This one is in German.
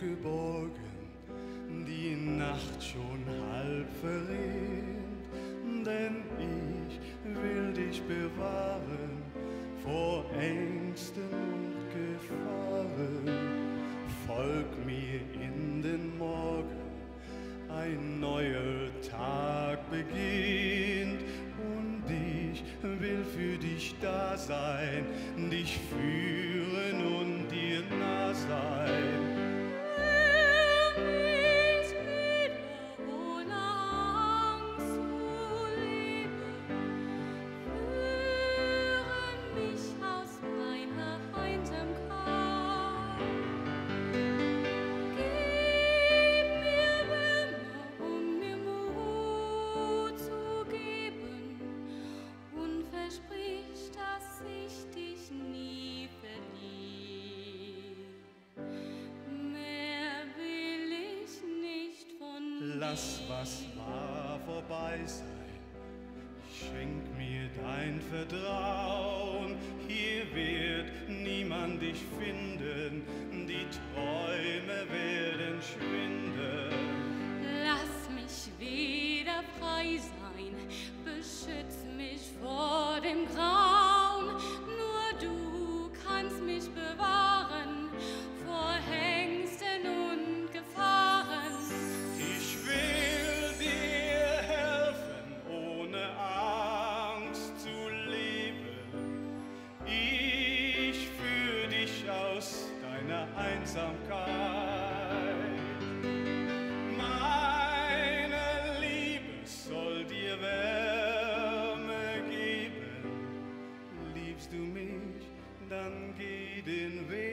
geborgen, die Nacht schon halb verrinnt, denn ich will dich bewahren vor Ängsten und Gefahren. Folg mir in den Morgen, ein neuer Tag beginnt und ich will für dich da sein, dich führen und dir. was war vorbei sein. Schenk mir dein Vertrauen. Hier wird niemand dich finden. Einsamkeit. Meine Liebe soll dir Wärme geben. Liebst du mich, dann geh den Weg.